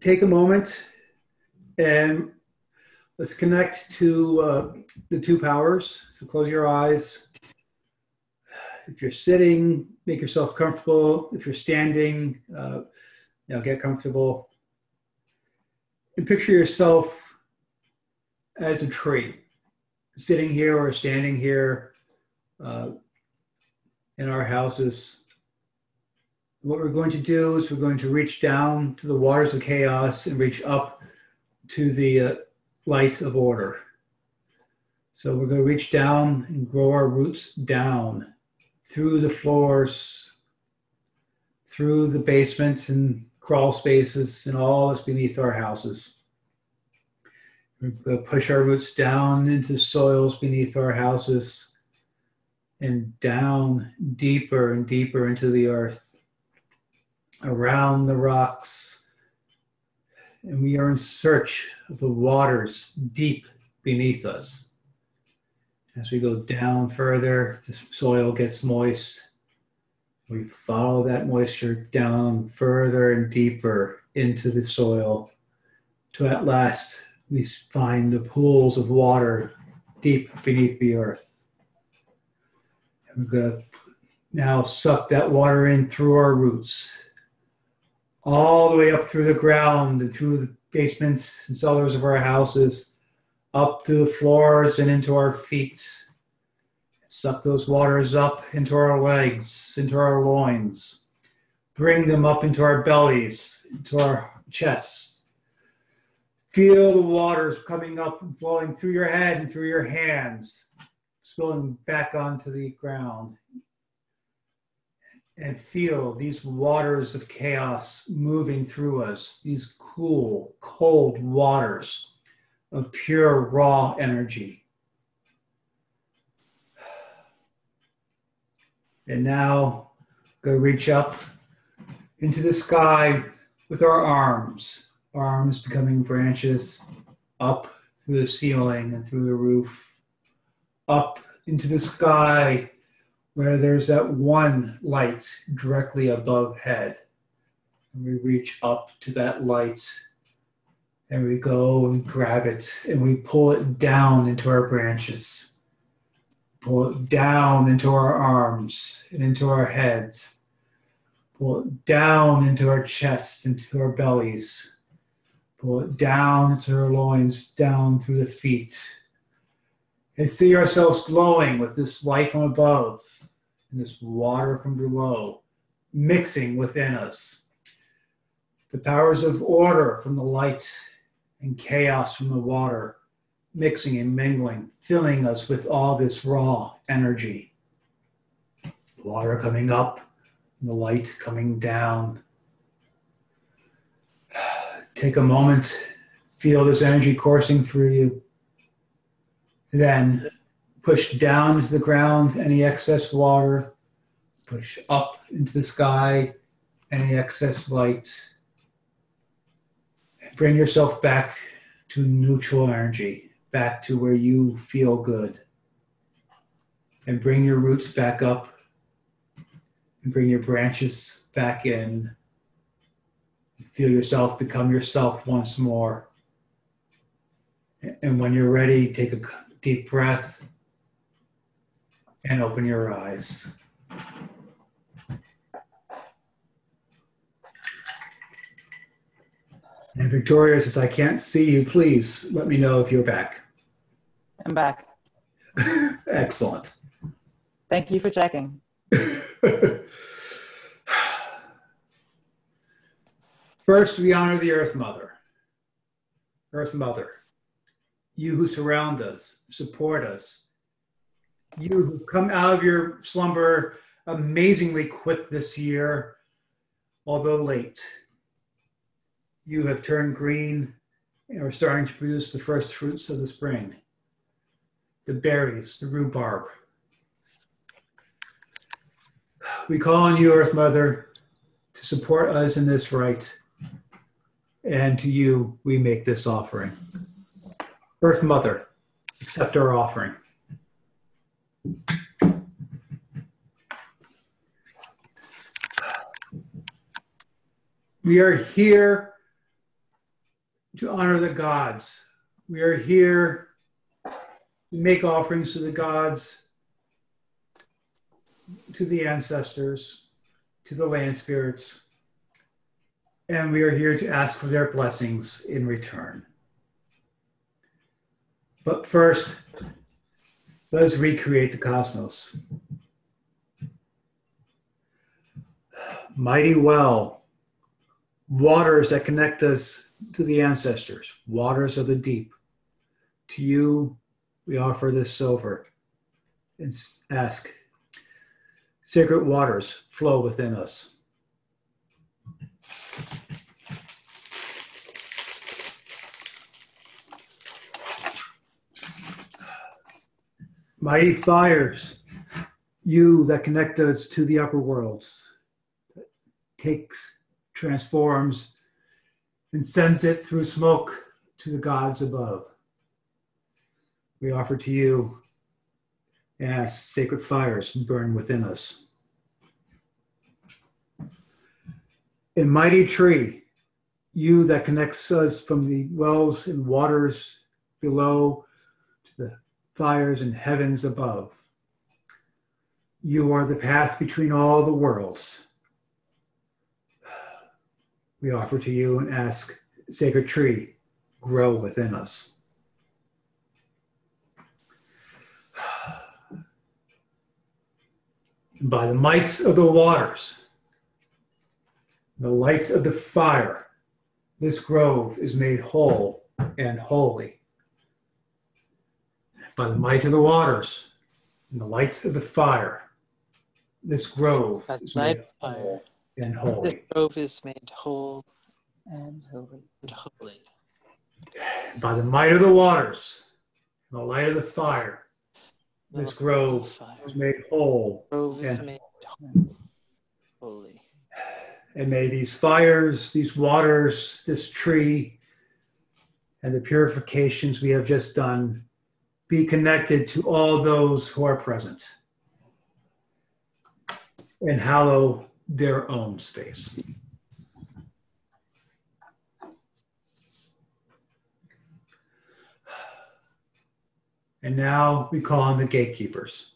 take a moment and let's connect to uh, the two powers. So close your eyes. If you're sitting, make yourself comfortable. If you're standing, uh, you know, get comfortable. And picture yourself as a tree, sitting here or standing here uh, in our houses. What we're going to do is we're going to reach down to the waters of chaos and reach up to the uh, light of order. So we're going to reach down and grow our roots down through the floors, through the basements and crawl spaces and all that's beneath our houses. We're going to push our roots down into the soils beneath our houses and down deeper and deeper into the earth, around the rocks. And we are in search of the waters deep beneath us. As we go down further, the soil gets moist. We follow that moisture down further and deeper into the soil to at last we find the pools of water deep beneath the earth. And we're going to now suck that water in through our roots, all the way up through the ground and through the basements and cellars of our houses, up through the floors and into our feet. Suck those waters up into our legs, into our loins. Bring them up into our bellies, into our chests. Feel the waters coming up and flowing through your head and through your hands, spilling back onto the ground. And feel these waters of chaos moving through us, these cool, cold waters of pure, raw energy. And now go reach up into the sky with our arms, arms becoming branches up through the ceiling and through the roof, up into the sky where there's that one light directly above head. And we reach up to that light and we go and grab it and we pull it down into our branches. Pull it down into our arms and into our heads, pull it down into our chests, into our bellies, pull it down into our loins, down through the feet, and see ourselves glowing with this light from above and this water from below, mixing within us. The powers of order from the light and chaos from the water mixing and mingling, filling us with all this raw energy. Water coming up, the light coming down. Take a moment, feel this energy coursing through you. Then push down to the ground any excess water, push up into the sky any excess light. Bring yourself back to neutral energy back to where you feel good. And bring your roots back up and bring your branches back in. Feel yourself become yourself once more. And when you're ready, take a deep breath and open your eyes. And Victoria says, I can't see you. Please let me know if you're back. I'm back. Excellent. Thank you for checking. First, we honor the Earth Mother. Earth Mother, you who surround us, support us, you who come out of your slumber amazingly quick this year, although late you have turned green and are starting to produce the first fruits of the spring. The berries, the rhubarb. We call on you, Earth Mother, to support us in this rite. And to you, we make this offering. Earth Mother, accept our offering. We are here to honor the gods. We are here to make offerings to the gods, to the ancestors, to the land spirits, and we are here to ask for their blessings in return. But first, let us recreate the cosmos. Mighty well, waters that connect us to the ancestors, waters of the deep. To you, we offer this silver and ask, sacred waters flow within us. Mighty fires, you that connect us to the upper worlds, takes, transforms, and sends it through smoke to the gods above. We offer to you as sacred fires burn within us. A mighty tree, you that connects us from the wells and waters below fires and heavens above. You are the path between all the worlds. We offer to you and ask, sacred tree, grow within us. By the might of the waters, the light of the fire, this grove is made whole and holy by the might of the waters and the light of the fire. This grove By is made fire. whole and holy. This grove is made whole And holy. and holy. By the might of the waters and the light of the fire, this The grove fire. is made whole. grove is and- made holy. And may these fires, these waters, this tree, and the purifications we have just done be connected to all those who are present and hallow their own space. And now we call on the gatekeepers.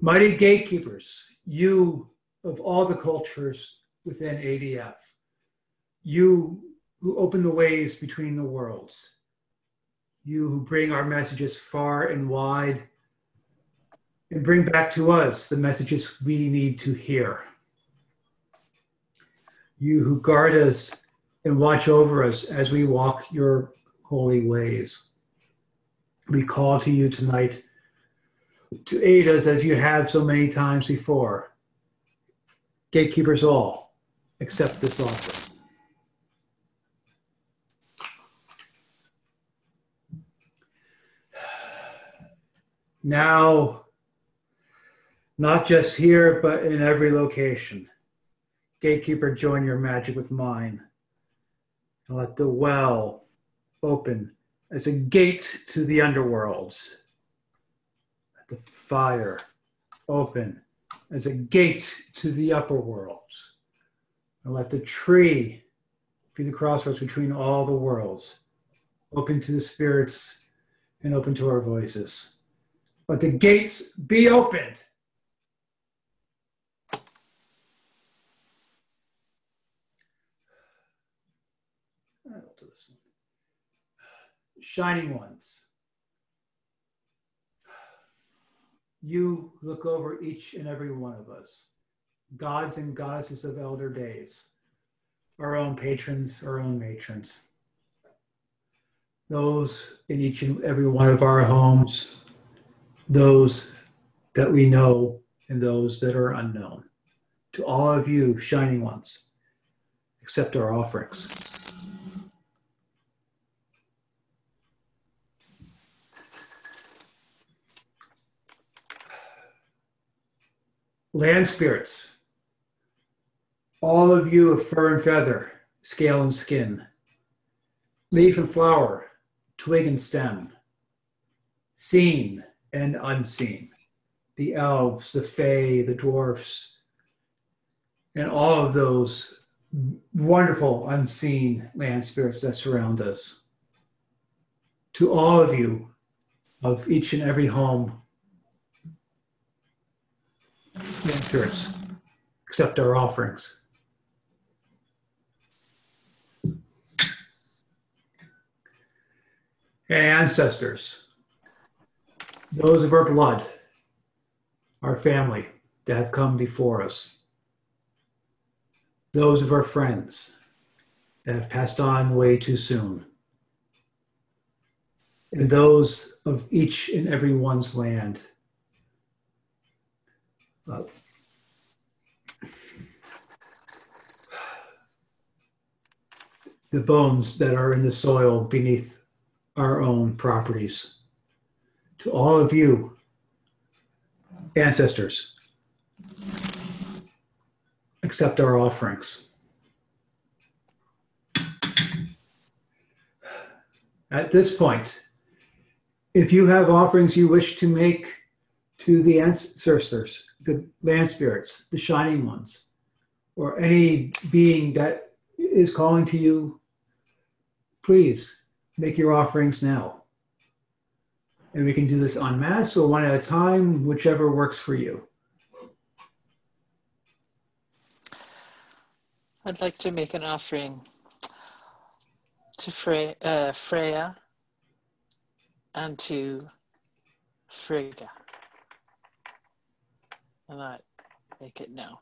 Mighty gatekeepers, you of all the cultures within ADF, you who open the ways between the worlds, you who bring our messages far and wide and bring back to us the messages we need to hear. You who guard us and watch over us as we walk your holy ways. We call to you tonight to aid us as you have so many times before. Gatekeepers all, accept this offering. Now, not just here, but in every location. Gatekeeper, join your magic with mine. And let the well open as a gate to the underworlds. Let the fire open as a gate to the upper worlds. And let the tree be the crossroads between all the worlds, open to the spirits and open to our voices. Let the gates be opened. Shining ones. You look over each and every one of us, gods and goddesses of elder days, our own patrons, our own matrons, those in each and every one of our homes, those that we know and those that are unknown. To all of you, shining ones, accept our offerings. Land spirits, all of you of fur and feather, scale and skin, leaf and flower, twig and stem, seen and unseen, the elves, the fae, the dwarfs, and all of those wonderful unseen land spirits that surround us. To all of you of each and every home, land spirits, accept our offerings. And ancestors, those of our blood, our family that have come before us those of our friends that have passed on way too soon, and those of each and every one's land. Uh, the bones that are in the soil beneath our own properties. To all of you, ancestors, accept our offerings. At this point, if you have offerings you wish to make to the ancestors, the land spirits, the shining ones, or any being that is calling to you, please make your offerings now. And we can do this en masse or one at a time, whichever works for you. I'd like to make an offering to Fre- uh, Freya and to Frigga. And I make it now.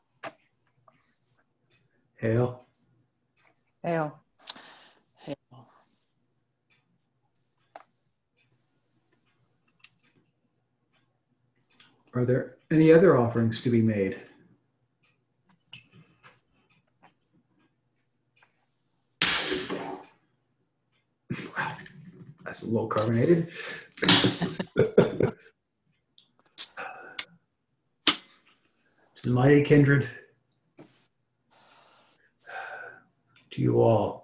Hail. Hail. Hail. Are there any other offerings to be made? Wow, that's a little carbonated. to the mighty kindred, to you all.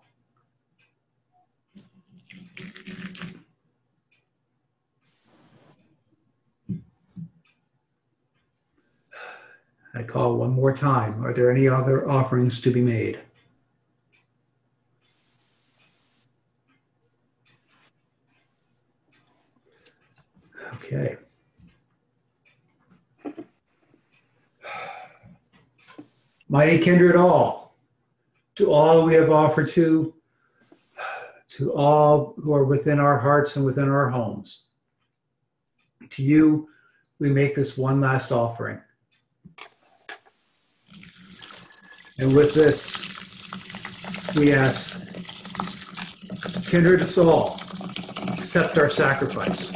I call one more time. Are there any other offerings to be made? Okay. Mighty kindred all, to all we have offered to, to all who are within our hearts and within our homes. To you, we make this one last offering. And with this, we ask, kindred us all, accept our sacrifice.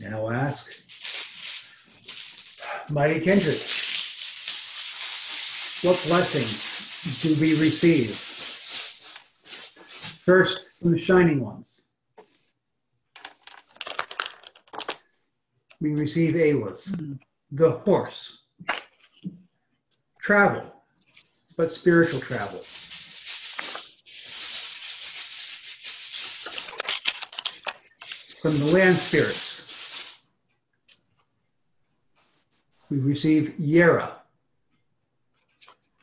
Now ask, mighty kindred, what blessings do we receive? First, from the shining ones. We receive Ehwaz, mm-hmm. the horse. Travel, but spiritual travel. From the land spirits, we receive Jera,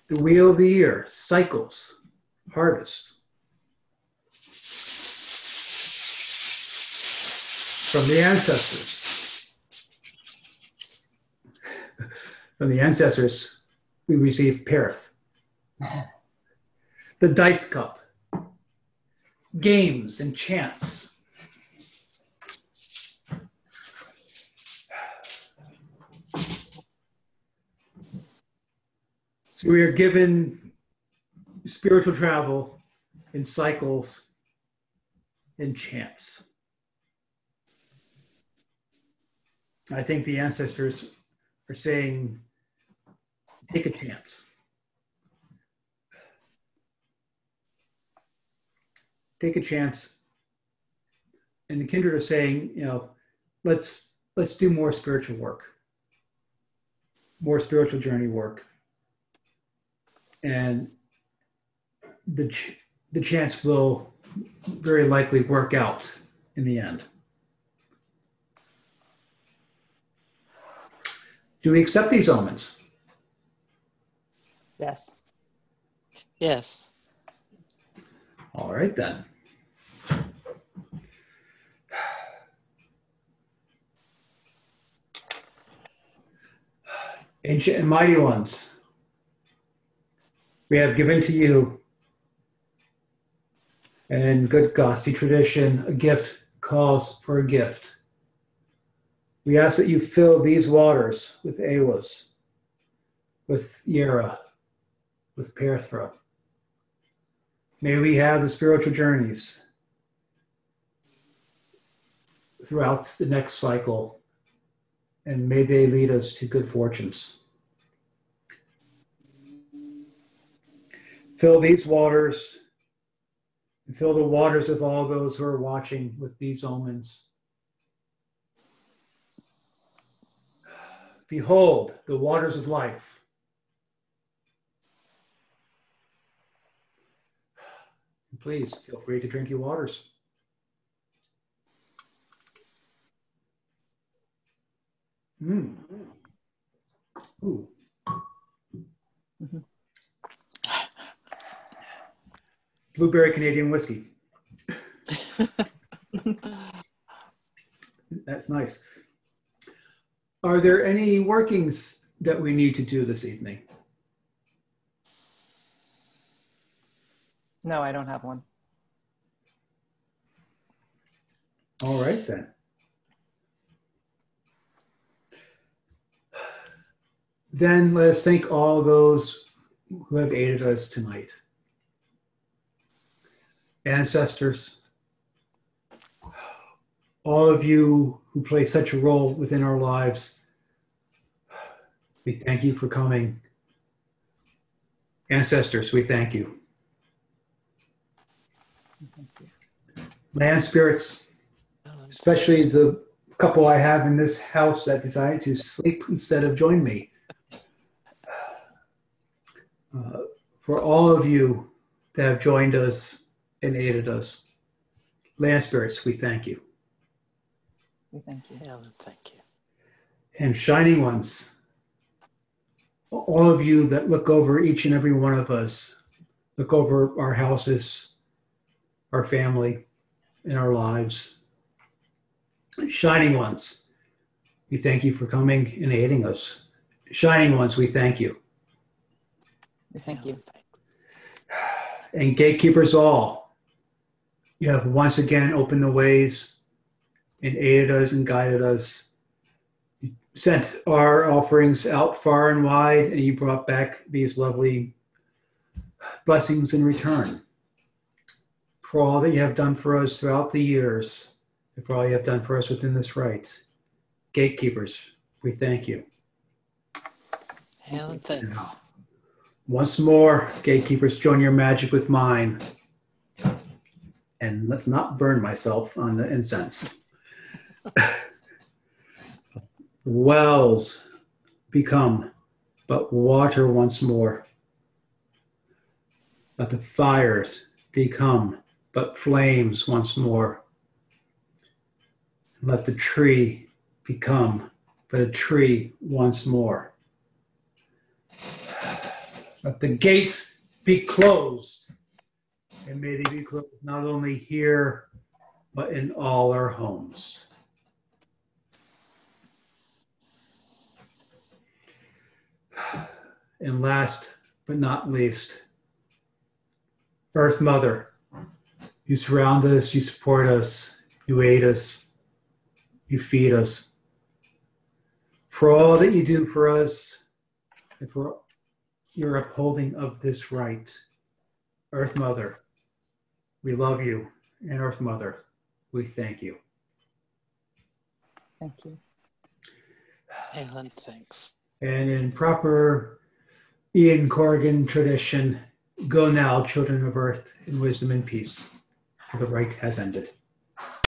the wheel of the year, cycles, harvest. From the ancestors, from the ancestors, we receive Perth, the dice cup, games and chants. So we are given spiritual travel in cycles and chants. I think the ancestors are saying, take a chance. Take a chance. And the kindred are saying, you know, let's let's do more spiritual work, more spiritual journey work. And the the chance will very likely work out in the end. Do we accept these omens? Yes. Yes. All right then. Ancient and mighty ones, we have given to you, and in good ghosti tradition, a gift calls for a gift. We ask that you fill these waters with Ehwaz, with Jera, with Perthro. May we have the spiritual journeys throughout the next cycle, and may they lead us to good fortunes. Fill these waters, and fill the waters of all those who are watching with these omens. Behold, the waters of life. Please feel free to drink your waters. Mm. Ooh. Blueberry Canadian whiskey. That's nice. Are there any workings that we need to do this evening? No, I don't have one. All right then. Then let us thank all those who have aided us tonight. Ancestors, all of you who play such a role within our lives, we thank you for coming. Ancestors, we thank you. Land spirits, especially the couple I have in this house that decided to sleep instead of join me. Uh, for all of you that have joined us and aided us, land spirits, we thank you. We thank you. Helen, thank you. And shining ones, all of you that look over each and every one of us, look over our houses, our family, and our lives. Shining ones, we thank you for coming and aiding us. Shining ones, we thank you. Thank you. And gatekeepers all, you have once again opened the ways and aided us and guided us. You sent our offerings out far and wide, and you brought back these lovely blessings in return for all that you have done for us throughout the years, and for all you have done for us within this rite. Gatekeepers, we thank you. Helen, thanks. Once more, gatekeepers, join your magic with mine. And let's not burn myself on the incense. Wells become but water once more. Let the fires become but flames once more. Let the tree become but a tree once more. Let the gates be closed. And may they be closed not only here, but in all our homes. And last but not least, Earth Mother, you surround us, you support us, you aid us, you feed us. For all that you do for us, and for your upholding of this right. Earth Mother, we love you. And Earth Mother, we thank you. Thank you. Helen, thanks. And in proper Ian Corrigan tradition, go now, children of earth, in wisdom and peace, for the rite has ended.